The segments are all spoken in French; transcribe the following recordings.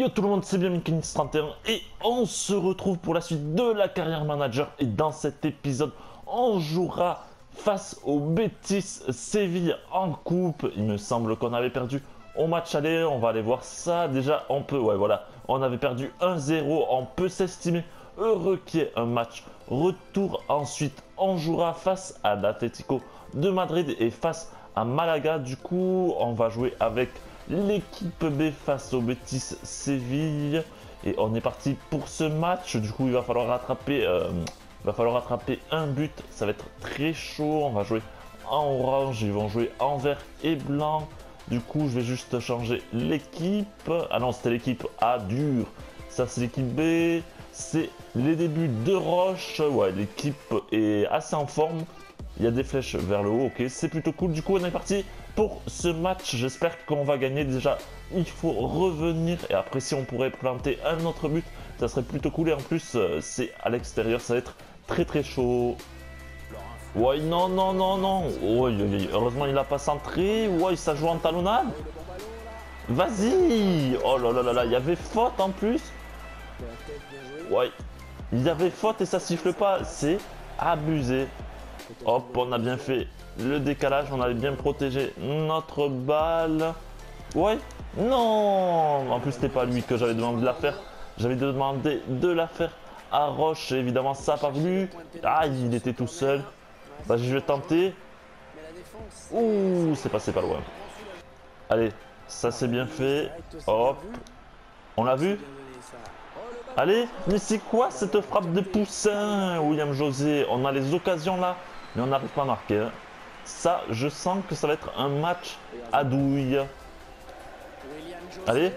Yo tout le monde, c'est bien Mikenix31 et on se retrouve pour la suite de la carrière manager et dans cet épisode on jouera face au Betis Séville en coupe. Il me semble qu'on avait perdu au match aller, on va aller voir ça. Déjà on peut, ouais voilà, on avait perdu 1-0, on peut s'estimer heureux qu'il y ait un match retour. Ensuite on jouera face à l'Atletico de Madrid et face à Malaga. Du coup on va jouer avec l'équipe B face au Betis Séville. Et on est parti pour ce match. Du coup, il va falloir rattraper, euh, va falloir rattraper un but. Ça va être très chaud. On va jouer en orange. Ils vont jouer en vert et blanc. Du coup, je vais juste changer l'équipe. Ah non, c'était l'équipe A dur. Ça, c'est l'équipe B. C'est les débuts de Roche. Ouais, l'équipe est assez en forme. Il y a des flèches vers le haut, ok, c'est plutôt cool. Du coup, on est parti pour ce match. J'espère qu'on va gagner. Déjà, il faut revenir. Et après, si on pourrait planter un autre but, ça serait plutôt cool. Et en plus, euh, c'est à l'extérieur, ça va être très très chaud. Ouais, non, non, non, non. Ouais, heureusement, il a pas centré. Ouais, ça joue en talonnade. Vas-y Oh là là là là, il y avait faute en plus. Ouais, il y avait faute et ça siffle pas. C'est abusé. Hop, on a bien fait le décalage, on avait bien protégé notre balle. Ouais, non En plus, c'était pas lui que j'avais demandé de la faire. J'avais demandé de la faire à Roche. Évidemment, ça n'a pas voulu. Ah, il était tout seul. Bah, je vais tenter. Ouh, c'est passé pas loin. Allez, ça c'est bien fait. Hop. On l'a vu Allez, mais c'est quoi cette frappe de poussin, William José? On a les occasions là mais on n'arrive pas à marquer. Hein. Ça, je sens que ça va être un match à douille. Allez,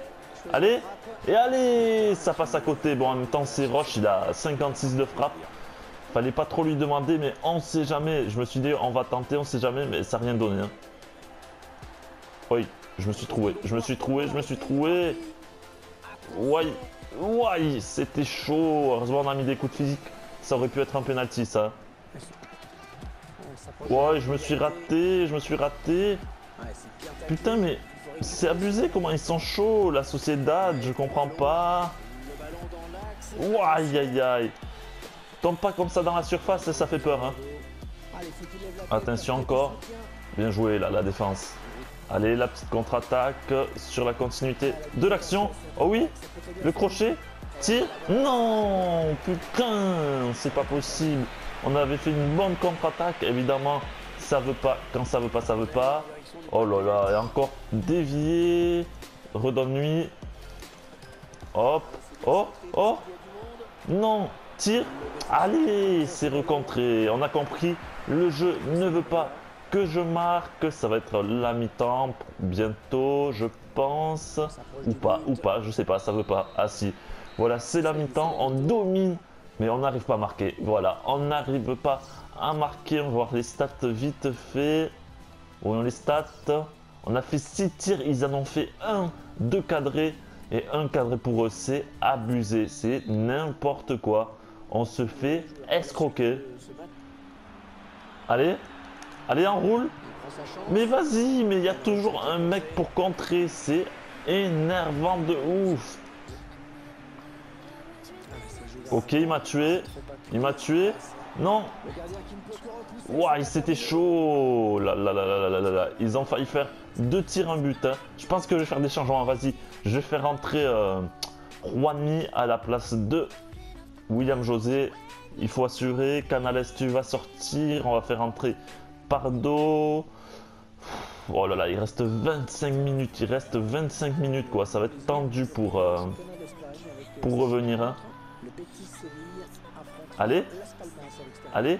allez, et allez Ça passe à côté. Bon, en même temps, c'est Roche, il a 56 de frappe. Fallait pas trop lui demander, mais on sait jamais. Je me suis dit, on va tenter, on sait jamais, mais ça n'a rien donné. Hein. Oui, je me suis trouvé, je me suis trouvé, je me suis trouvé. Ouais, ouais, c'était chaud. Heureusement, on a mis des coups de physique. Ça aurait pu être un penalty, ça. Ouais, je me suis raté, je me suis raté. Putain, mais c'est abusé comment ils sont chauds, la Sociedad, je comprends pas. Aïe aïe aïe. Tombe pas comme ça dans la surface, ça fait peur. Hein. Attention encore. Bien joué là, la défense. Allez, la petite contre-attaque sur la continuité de l'action. Oh oui, le crochet. Tire. Non, putain, c'est pas possible. On avait fait une bonne contre-attaque, évidemment. Ça veut pas, quand ça veut pas, ça veut pas. Oh là là, et encore dévié. Redonne nuit. Hop. Oh, oh. Non, tire. Allez, c'est recontré. On a compris. Le jeu ne veut pas que je marque. Ça va être la mi-temps bientôt, je pense. Ou pas, ou pas, je sais pas, ça veut pas. Ah si. Voilà, c'est la mi-temps. On domine mais on n'arrive pas à marquer. Voilà, on n'arrive pas à marquer. On va voir les stats vite fait. Voyons les stats. On a fait 6 tirs, ils en ont fait un de cadré. Et un cadré pour eux, c'est abusé. C'est n'importe quoi. On se fait escroquer. Allez, allez, en roule. Mais vas-y, mais il y a toujours un mec pour contrer. C'est énervant de ouf. Ok, il m'a tué. Il m'a tué. Non. Ouah, c'était chaud. Là, là, là, Ils ont failli faire deux tirs, un but. Hein. Je pense que je vais faire des changements. Vas-y. Je vais faire rentrer euh, Juanmi à la place de William José. Il faut assurer. Canales, tu vas sortir. On va faire rentrer Pardo. Oh là là, il reste 25 minutes. Il reste 25 minutes, quoi. Ça va être tendu pour, euh, pour revenir. Hein. Allez Allez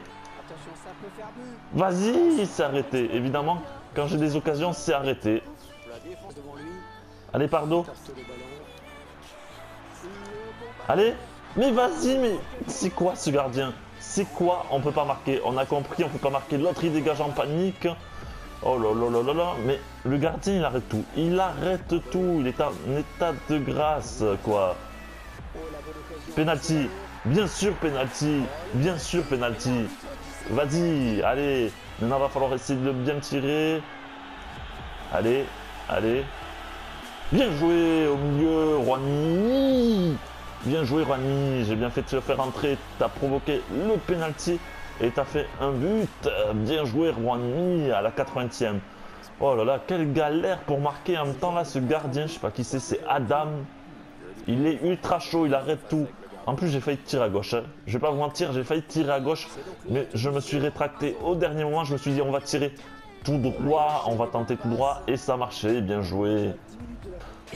Vas-y, c'est arrêté. Évidemment, quand j'ai des occasions, c'est arrêté. Allez, Pardo. Allez Mais vas-y, mais c'est quoi ce gardien? C'est quoi? On peut pas marquer. On a compris, on peut pas marquer. L'autre, il dégage en panique. Oh là là là là là. Mais le gardien, il arrête tout. Il arrête tout. Il est en état de grâce, quoi. Penalty. Bien sûr, penalty. Bien sûr, penalty. Vas-y, allez. Maintenant, va falloir essayer de bien tirer. Allez, allez. Bien joué au milieu, Juan. Bien joué, Rani. J'ai bien fait de te faire entrer. T'as provoqué le penalty et t'as fait un but. Bien joué, Rani, à la 80e. Oh là là, quelle galère pour marquer en même temps là, ce gardien. Je sais pas qui c'est, c'est Adam. Il est ultra chaud, il arrête tout. En plus, j'ai failli tirer à gauche. Hein. Je vais pas vous mentir, j'ai failli tirer à gauche, mais je me suis rétracté au dernier moment. Je me suis dit, on va tirer tout droit, on va tenter tout droit, et ça a marché. Bien joué.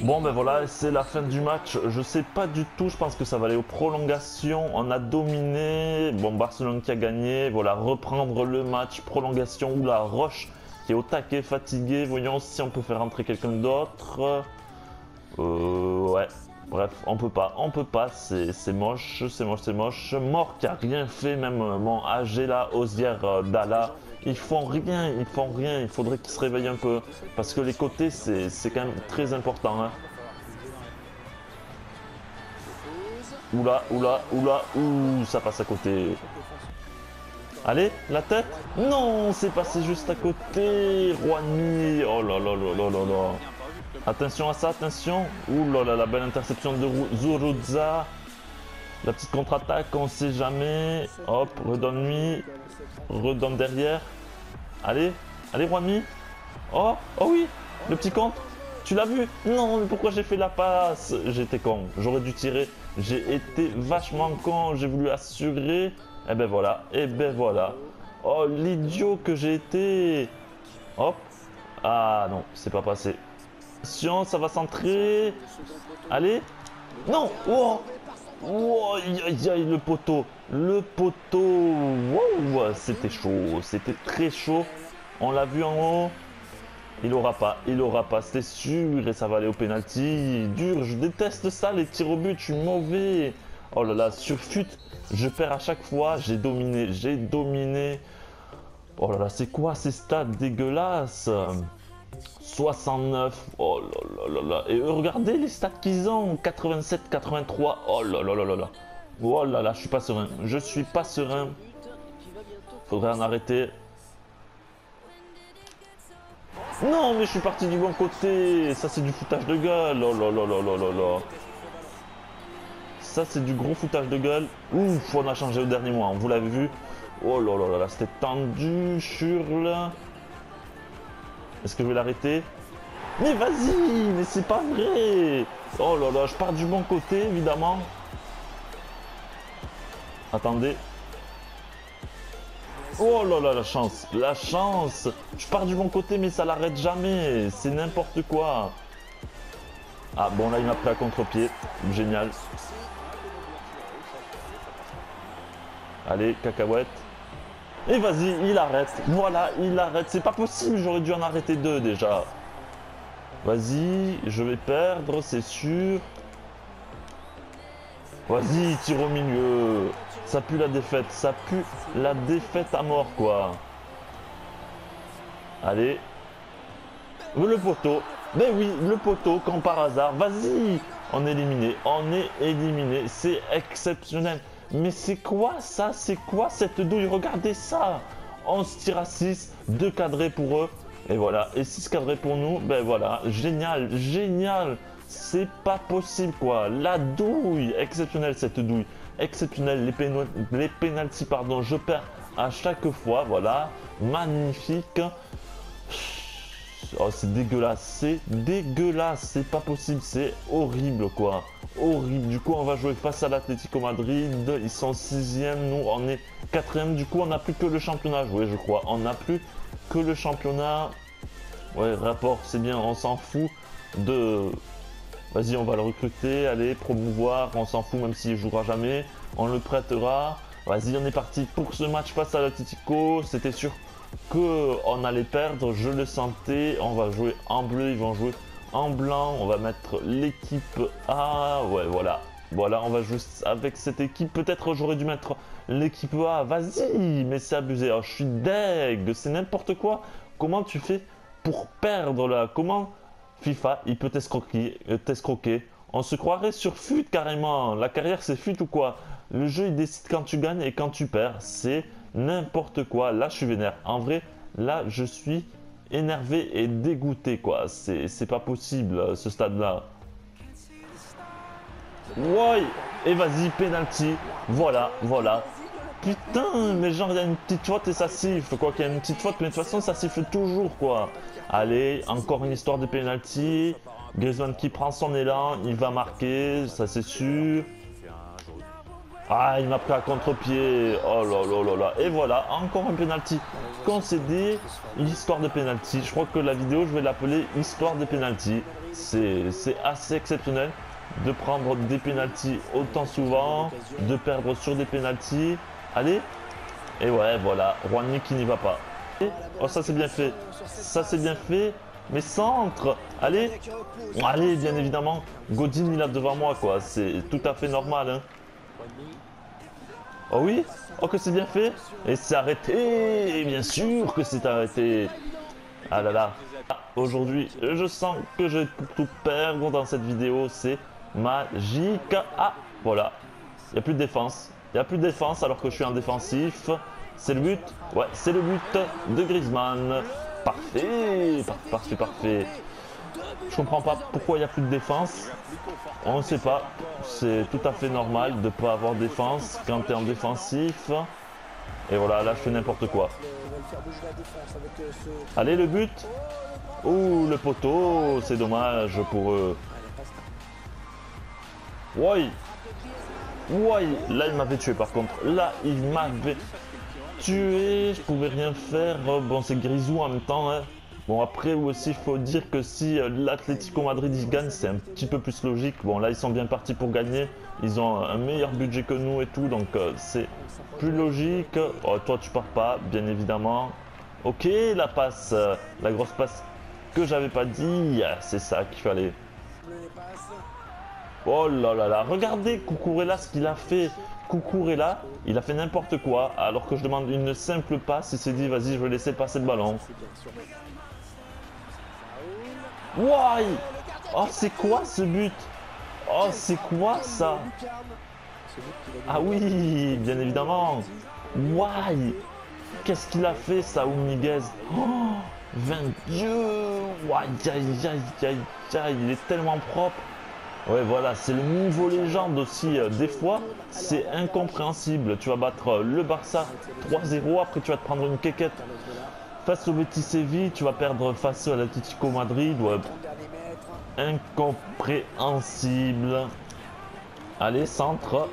Bon ben voilà, c'est la fin du match. Je sais pas du tout, je pense que ça va aller aux prolongations. On a dominé. Bon, Barcelone qui a gagné. Voilà, reprendre le match. Prolongation ou la Roche qui est au taquet, fatigué. Voyons si on peut faire rentrer quelqu'un d'autre. Euh, ouais, Bref, on peut pas, on peut pas, c'est moche, c'est moche, c'est moche. Mort qui a rien fait, même mon Agela, Osier, euh, Dala, ils font rien, ils font rien, il faudrait qu'ils se réveillent un peu. Parce que les côtés, c'est quand même très important. Hein. Oula, oula, oula, ouh, ça passe à côté. Allez, la tête? Non, c'est passé juste à côté. Roigny, oh là là là là là là. Attention à ça, attention. Ouh là là, la belle interception de Zuruza. La petite contre-attaque, on sait jamais. Hop, redonne-lui. Redonne derrière. Allez, allez, Roi-Mi. Oh, oh oui, le petit contre. Tu l'as vu Non, mais pourquoi j'ai fait la passe? J'étais con, j'aurais dû tirer. J'ai été vachement con, j'ai voulu assurer. Et eh ben voilà, et eh ben voilà. Oh, l'idiot que j'ai été. Hop. Ah non, c'est pas passé. Attention, ça va centrer. Allez. Non. Aïe, le poteau. Le poteau. Wow, c'était chaud. C'était très chaud. On l'a vu en haut. Il aura pas, il aura pas, c'est sûr, et ça va aller au penalty. Dur, je déteste ça, les tirs au but, je suis mauvais. Oh là là, sur fut, je perds à chaque fois, j'ai dominé, j'ai dominé. Oh là là, c'est quoi ces stats dégueulasses? 69. Oh là là là là. Et regardez les stats qu'ils ont. 87, 83. Oh là là là là là. Oh là là, je suis pas serein. Je suis pas serein. Faudrait en arrêter. Non, mais je suis parti du bon côté. Ça, c'est du foutage de gueule. Oh là là là là là là. Ça, c'est du gros foutage de gueule. Ouf, on a changé au dernier mois. Vous l'avez vu. Oh là là là là, c'était tendu, là. Est-ce que je vais l'arrêter Mais vas-y Mais c'est pas vrai Oh là là, je pars du bon côté, évidemment. Attendez. Oh là là, la chance La chance Je pars du bon côté, mais ça l'arrête jamais C'est n'importe quoi Ah, bon, là, il m'a pris à contre-pied. Génial. Allez, cacahuète. Et vas-y, il arrête. Voilà, il arrête. C'est pas possible, j'aurais dû en arrêter deux déjà. Vas-y, je vais perdre, c'est sûr. Vas-y, tire au milieu. Ça pue la défaite, ça pue la défaite à mort, quoi. Allez. Le poteau. Mais oui, le poteau, quand par hasard. Vas-y, on est éliminé. On est éliminé. C'est exceptionnel. Mais c'est quoi ça? C'est quoi cette douille? Regardez ça 11 tirs à 6, 2 cadrés pour eux. Et voilà, et 6 cadrés pour nous. Ben voilà, génial, génial. C'est pas possible quoi. La douille, exceptionnelle cette douille. Exceptionnelle, les, les pénalties, pardon, je perds à chaque fois. Voilà, magnifique. Oh, c'est dégueulasse, c'est dégueulasse, c'est pas possible, c'est horrible quoi. Horrible. Du coup, on va jouer face à l'Atlético Madrid. Ils sont 6ème, nous on est 4ème. Du coup, on n'a plus que le championnat à je crois. On n'a plus que le championnat. Ouais, rapport, c'est bien, on s'en fout de. Vas-y, on va le recruter, allez, promouvoir, on s'en fout même s'il jouera jamais. On le prêtera. Vas-y, on est parti pour ce match face à l'Atlético. C'était sûr qu'on allait perdre, je le sentais. On va jouer en bleu, ils vont jouer en blanc. On va mettre l'équipe A. Ouais, voilà. Voilà, on va jouer avec cette équipe. Peut-être j'aurais dû mettre l'équipe A. Vas-y, mais c'est abusé. Oh, je suis deg, c'est n'importe quoi. Comment tu fais pour perdre là? Comment FIFA, il peut euh, t'escroquer? On se croirait sur FUT carrément. La carrière, c'est FUT ou quoi? Le jeu, il décide quand tu gagnes et quand tu perds. C'est n'importe quoi. Là, je suis vénère. En vrai, là, je suis énervé et dégoûté, quoi. C'est pas possible, ce stade-là. Ouais. Et vas-y, penalty. Voilà, voilà. Putain, mais genre, il y a une petite faute et ça siffle. Quoi qu'il y a une petite faute, mais de toute façon, ça siffle toujours, quoi. Allez, encore une histoire de penalty. Griezmann qui prend son élan, il va marquer, ça c'est sûr. Ah, il m'a pris à contre-pied. Oh là là là là. Et voilà, encore un penalty concédé. Histoire de penalty. Je crois que la vidéo, je vais l'appeler Histoire de penalty. C'est assez exceptionnel de prendre des penalties autant souvent, de perdre sur des penalties. Allez. Et ouais, voilà. Roigny qui n'y va pas. Oh, ça c'est bien fait. Ça c'est bien fait. Mais centre Allez Allez, bien évidemment. Godin, il a devant moi, quoi. C'est tout à fait normal, hein. Oh oui Oh que c'est bien fait Et c'est arrêté bien sûr que c'est arrêté Ah là là Aujourd'hui, je sens que je vais tout perdre dans cette vidéo. C'est magique. Ah, voilà. Il n'y a plus de défense. Il n'y a plus de défense alors que je suis un défensif. C'est le but Ouais, c'est le but de Griezmann. Parfait, parfait, parfait. Je comprends pas pourquoi il n'y a plus de défense. On ne sait pas. C'est tout à fait normal de ne pas avoir défense quand tu es en défensif. Et voilà, là je fais n'importe quoi. Allez, le but. Ouh, le poteau. C'est dommage pour eux. Ouais. Ouais. Là, il m'avait tué par contre. Là, il m'avait tué. Je pouvais rien faire. Bon, c'est Grisou en même temps. Hein. Bon, après aussi, il faut dire que si euh, l'Atlético Madrid gagne, c'est un petit peu plus logique. Bon, là, ils sont bien partis pour gagner. Ils ont un meilleur budget que nous et tout, donc euh, c'est plus logique. Oh, toi, tu pars pas, bien évidemment. Ok, la passe, euh, la grosse passe que j'avais pas dit, c'est ça qu'il fallait. Oh là là là, regardez Kukurela ce qu'il a fait. Kukurela, il a fait n'importe quoi, alors que je demande une simple passe, il s'est dit vas-y je vais laisser passer le ballon. Why? Oh, c'est quoi ce but? Oh, c'est quoi ça? Ah oui, bien évidemment. Why? Qu'est-ce qu'il a fait, ça, Miguez Oh 20 Dieu! Aïe, aïe, aïe, aïe, il est tellement propre. Ouais, voilà, c'est le niveau légende aussi. Euh, des fois, c'est incompréhensible. Tu vas battre le Barça 3-0, après tu vas te prendre une quéquette Face au Betis Séville, tu vas perdre face à l'Atlético Madrid. Incompréhensible. Allez, centre.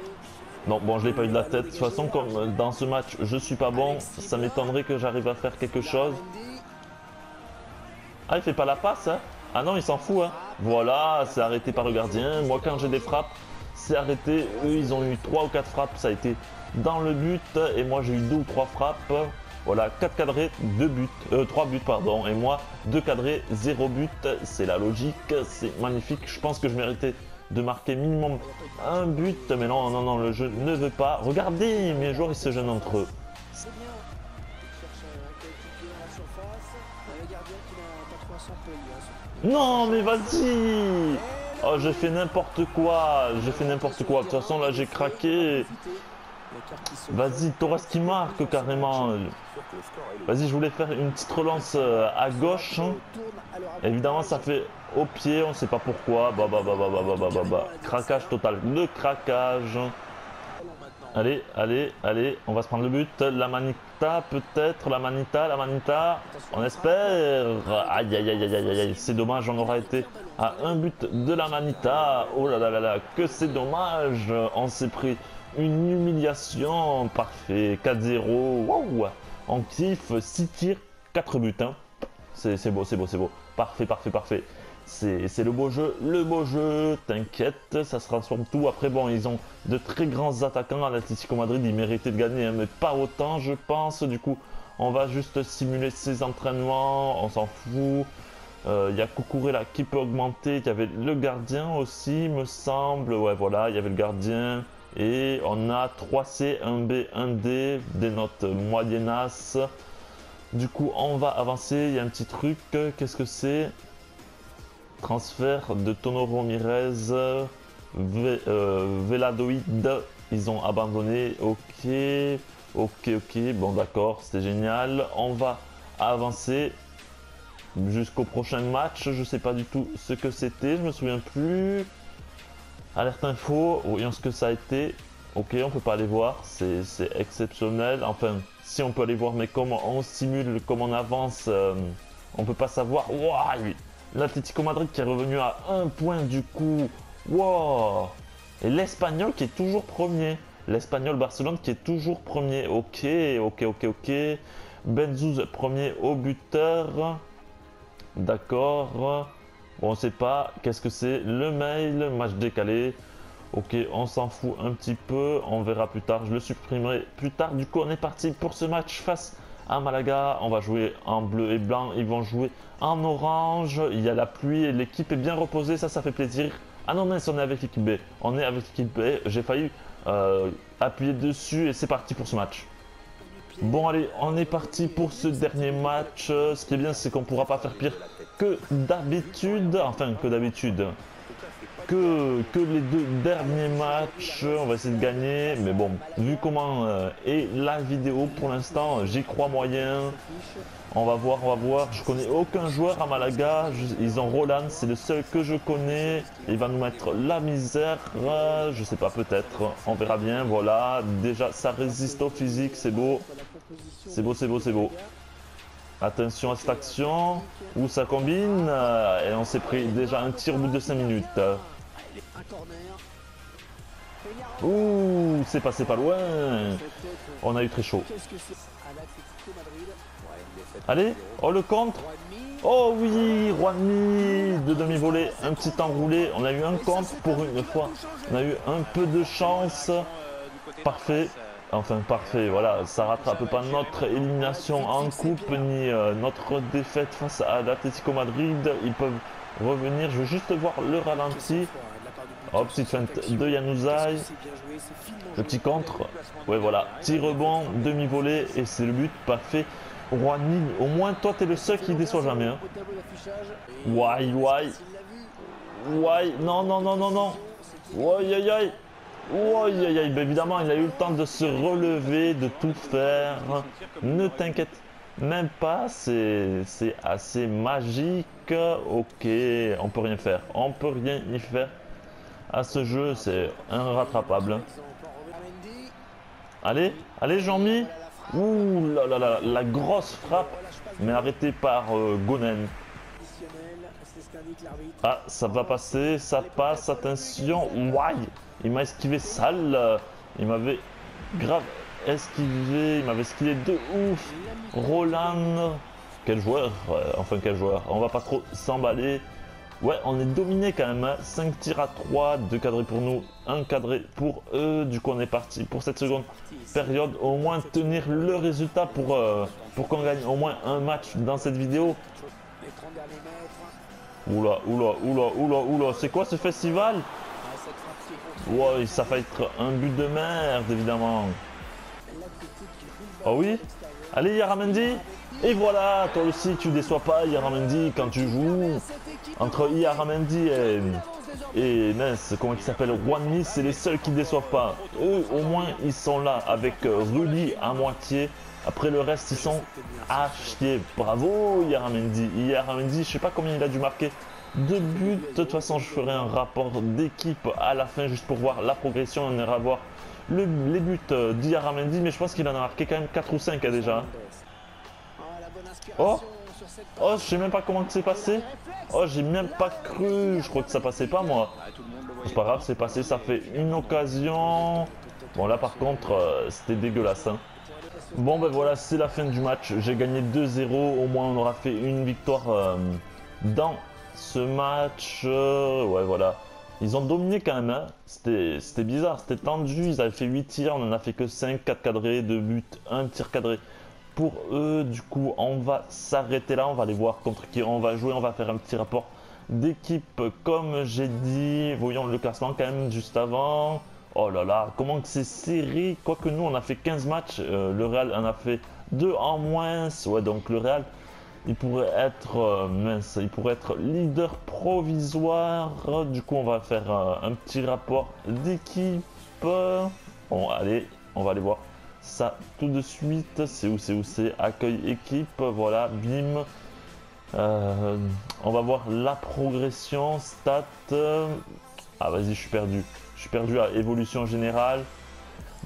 Non, bon, je l'ai pas eu de la tête. De toute façon, comme dans ce match, je suis pas bon, ça m'étonnerait que j'arrive à faire quelque chose. Ah, il fait pas la passe, hein Ah non, il s'en fout, hein Voilà, c'est arrêté par le gardien. Moi, quand j'ai des frappes, c'est arrêté. Eux, ils ont eu 3 ou 4 frappes, ça a été dans le but. Et moi, j'ai eu 2 ou 3 frappes. Voilà, 4 cadrés, 2 buts, euh, 3 buts, pardon, et moi, 2 cadrés, 0 but, c'est la logique, c'est magnifique, je pense que je méritais de marquer minimum un but, mais non, non, non, le jeu ne veut pas. Regardez, mes joueurs, ils se gênent entre eux. Non, mais vas-y Oh, j'ai fait n'importe quoi, j'ai fait n'importe quoi. De toute façon, là, j'ai craqué. Vas-y, Torres qui marque carrément. Vas-y, je voulais faire une petite relance euh, à gauche. Hein. Évidemment, ça fait au pied, on sait pas pourquoi. Bah, bah, bah, bah, bah, bah, bah, bah, bah, Craquage total. Le craquage. Allez, allez, allez, on va se prendre le but. La manita, peut-être. La manita, la manita. On espère. Aïe, aïe, aïe, aïe, aïe, aïe. C'est dommage, on aura été à un but de la manita. Oh là là là là, que c'est dommage. On s'est pris une humiliation. Parfait. 4-0. Waouh. On kiffe. 6 tirs, 4 buts. Hein. C'est beau, c'est beau, c'est beau. Parfait, parfait, parfait. C'est le beau jeu, le beau jeu, t'inquiète, ça se transforme tout. Après, bon, ils ont de très grands attaquants à l'Atlético Madrid, ils méritaient de gagner, hein, mais pas autant, je pense. Du coup, on va juste simuler ses entraînements, on s'en fout. Euh, il y a Kukurela qui peut augmenter, il y avait le gardien aussi, me semble. Ouais, voilà, il y avait le gardien. Et on a 3C, 1B, 1D, des notes moyennas. Du coup, on va avancer. Il y a un petit truc. Qu'est-ce que c'est? Transfert de Tono Ramirez, euh, Veladoid. Ils ont abandonné. Ok, ok, ok. Bon, d'accord, c'était génial. On va avancer jusqu'au prochain match. Je sais pas du tout ce que c'était. Je me souviens plus. Alerte info, voyons ce que ça a été. Ok, on peut pas aller voir, c'est exceptionnel. Enfin, si on peut aller voir, mais comme on simule, comme on avance, euh, on peut pas savoir. Waouh L'Atlético Madrid qui est revenu à un point du coup. Wow Et l'Espagnol qui est toujours premier. L'Espagnol Barcelone qui est toujours premier. Ok, ok, ok, ok. Benzouz premier au buteur. D'accord. On sait pas. Qu'est-ce que c'est Le mail, match décalé. Ok, on s'en fout un petit peu. On verra plus tard. Je le supprimerai plus tard. Du coup, on est parti pour ce match face à Malaga. On va jouer en bleu et blanc. Ils vont jouer en orange. Il y a la pluie et l'équipe est bien reposée. Ça, ça fait plaisir. Ah non, mais on est avec l'équipe B. On est avec l'équipe B. J'ai failli euh, appuyer dessus et c'est parti pour ce match. Bon allez, on est parti pour ce dernier match. Ce qui est bien, c'est qu'on pourra pas faire pire que d'habitude. Enfin, que d'habitude. Que, les deux derniers matchs, on va essayer de gagner. Mais bon, vu comment euh, est la vidéo pour l'instant, j'y crois moyen. On va voir, on va voir. Je connais aucun joueur à Malaga. Ils ont Roland, c'est le seul que je connais. Il va nous mettre la misère. Je sais pas, peut-être. On verra bien. Voilà. Déjà, ça résiste au physique. C'est beau. C'est beau, c'est beau, c'est beau. Attention à cette action. Où ça combine. Et on s'est pris déjà un tir au bout de 5 minutes. Ouh, c'est passé pas loin. On a eu très chaud. Allez, oh le contre Oh oui, Juanmi de demi-volée, un petit enroulé. On a eu un contre pour une fois. On a eu un peu de chance. Parfait. Enfin, parfait, voilà, ça rattrape pas notre élimination en coupe ni euh, notre défaite face à l'Atlético Madrid. Ils peuvent revenir. Je veux juste voir le ralenti. Oh, petite feinte de Yanuzai. Le petit contre. Ouais, voilà. Petit rebond, demi-volée et c'est le but. Parfait. Juanmi, au moins toi t'es le seul qui déçoit jamais. Hein. Why, why Why Non, non, non, non, non. Why, aïe, aïe. Aïe. Ben, évidemment, il a eu le temps de se relever, de tout faire. Ne t'inquiète même pas, c'est assez magique. Ok, on peut rien faire. On peut rien y faire. À ce jeu, c'est rattrapable Allez, allez Jean-Mi Ouh là là là, la grosse frappe, mais arrêtée par euh, Gonen. Ah, ça va passer, ça passe, attention. Why Il m'a esquivé sale. Il m'avait grave esquivé, il m'avait esquivé de ouf. Roland, quel joueur, enfin quel joueur. On va pas trop s'emballer. Ouais, on est dominé quand même. 5 hein. tirs à 3, 2 cadrés pour nous, 1 cadré pour eux. Du coup, on est parti pour cette seconde période. Au moins tenir le résultat pour, euh, pour qu'on gagne au moins un match dans cette vidéo. Oula, oula, oula, oula, oula. C'est quoi ce festival? Ouais, ça va être un but de merde, évidemment. Oh oui Allez, Yaramendi Et voilà, toi aussi, tu déçois pas, Yaramendi, quand tu joues entre Iaramendi et, et mince, comment il s'appelle Wanmi, c'est les seuls qui ne déçoivent pas. Eux, au moins, ils sont là avec Rulli à moitié. Après le reste, ils sont à. Bravo Iaramendi. Iaramendi, je sais pas combien il a dû marquer deux buts. De toute façon, je ferai un rapport d'équipe à la fin juste pour voir la progression. On ira voir les buts euh, d'Iaramendi, mais je pense qu'il en a marqué quand même 4 ou 5 hein, déjà. Oh Oh, je sais même pas comment c'est passé. Oh, j'ai même pas cru. Je crois que ça passait pas, moi. C'est pas grave, c'est passé. Ça fait une occasion. Bon, là, par contre, euh, c'était dégueulasse. Hein. Bon, ben voilà, c'est la fin du match. J'ai gagné 2-0. Au moins, on aura fait une victoire euh, dans ce match. Euh, ouais, voilà. Ils ont dominé quand même. Hein. C'était bizarre, c'était tendu. Ils avaient fait 8 tirs. On en a fait que 5, 4 cadrés, 2 buts, 1 tir cadré pour eux. Du coup, on va s'arrêter là. On va aller voir contre qui on va jouer. On va faire un petit rapport d'équipe comme j'ai dit. Voyons le classement quand même juste avant. Oh là là, comment que c'est serré. Quoique nous, on a fait 15 matchs. Euh, le Real en a fait 2 en moins. Ouais, donc le Real, il pourrait être euh, mince. Il pourrait être leader provisoire. Du coup, on va faire euh, un petit rapport d'équipe. Bon, allez, on va aller voir ça tout de suite. C'est où, c'est où, c'est accueil équipe. Voilà, bim. Euh, on va voir la progression, stats. Ah vas-y, je suis perdu. Je suis perdu à évolution générale.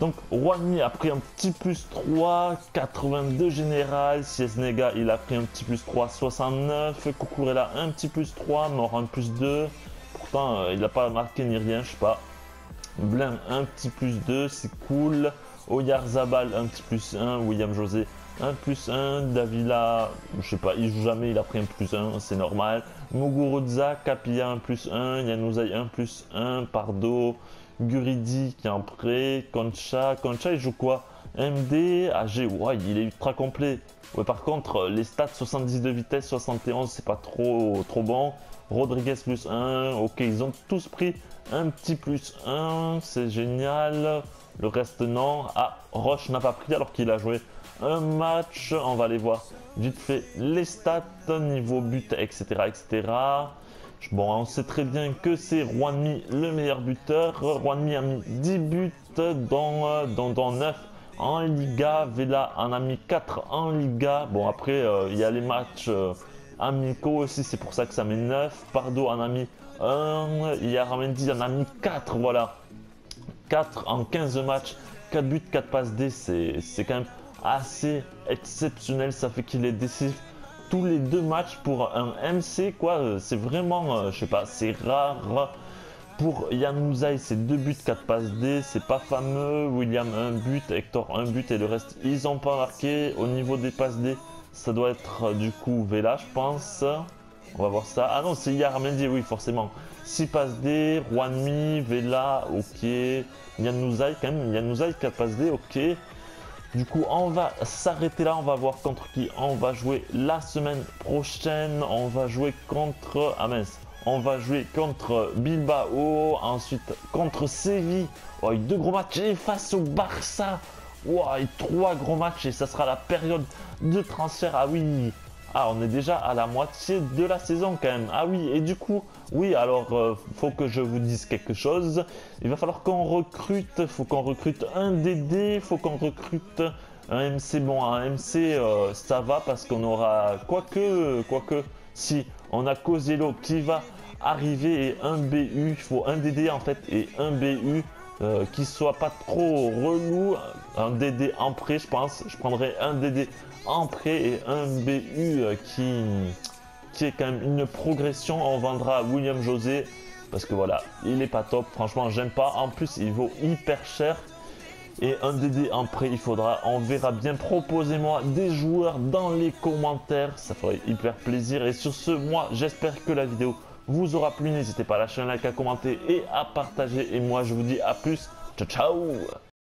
Donc Juanmi a pris un petit plus 3, 82 général. Siesnega il a pris un petit plus 3, 69. Kukurela un petit plus 3, Mort un plus 2. Pourtant euh, il n'a pas marqué ni rien, je sais pas. Blin un petit plus 2, c'est cool. Oyarzabal un petit plus 1, William José un plus 1, Davila, je sais pas, il joue jamais, il a pris un plus 1, c'est normal. Muguruza, Kapia un plus 1, Yanuzai un plus 1, Pardo, Guridi qui est en prêt, Concha, Concha il joue quoi? MD, AG, ouais, il est ultra complet. Ouais, par contre, les stats 70 de vitesse, 71, c'est pas trop, trop bon. Rodriguez plus 1, ok, ils ont tous pris un petit plus 1, c'est génial. Le reste non. Ah, Roche n'a pas pris alors qu'il a joué un match. On va aller voir vite fait les stats, niveau but, etc. etc. Bon, on sait très bien que c'est Juanmi le meilleur buteur. Juanmi a mis 10 buts dans, dans, dans 9 en Liga. Vela en a mis 4 en Liga. Bon, après, euh, il y a les matchs euh, amicaux aussi, c'est pour ça que ça met 9. Pardo en a mis 1. Yaramendi en a mis 4, voilà. 4 en 15 matchs. 4 buts, 4 passes D, c'est quand même assez exceptionnel. Ça fait qu'il est décisif tous les deux matchs pour un MC, quoi. C'est vraiment, euh, je sais pas, c'est rare. Pour Yann Mouzaï, c'est 2 buts, 4 passes D, c'est pas fameux. William, 1 but, Hector, 1 but et le reste, ils ont pas marqué. Au niveau des passes D, ça doit être euh, du coup Vela, je pense. On va voir ça. Ah non, c'est Yaramendi, oui, forcément. 6 passes D, Juanmi, Vela, ok. Yann Mouzaï, quand même. Yann Mouzaï, 4 passes D, ok. Du coup, on va s'arrêter là. On va voir contre qui on va jouer la semaine prochaine. On va jouer contre. Ah. On va jouer contre Bilbao. Ensuite, contre Séville. Oh, deux gros matchs. Et face au Barça. Wow, trois gros matchs. Et ça sera la période de transfert. Ah oui. Ah, on est déjà à la moitié de la saison quand même. Ah oui, et du coup, oui, alors, euh, faut que je vous dise quelque chose. Il va falloir qu'on recrute, faut qu'on recrute un DD, faut qu'on recrute un MC. Bon, un MC, euh, ça va parce qu'on aura, quoique, quoique, si, on a Coselo qui va arriver et un BU, il faut un DD en fait et un BU. Euh, qui soit pas trop relou, un DD en prêt je pense, je prendrai un DD en prêt et un BU euh, qui, qui est quand même une progression. On vendra William José parce que voilà, il est pas top. Franchement, j'aime pas. En plus, il vaut hyper cher. Et un DD en prêt, il faudra, on verra bien. Proposez-moi des joueurs dans les commentaires, ça ferait hyper plaisir. Et sur ce, moi, j'espère que la vidéo vous aura plu. N'hésitez pas à lâcher un like, à commenter et à partager. Et moi, je vous dis à plus. Ciao, ciao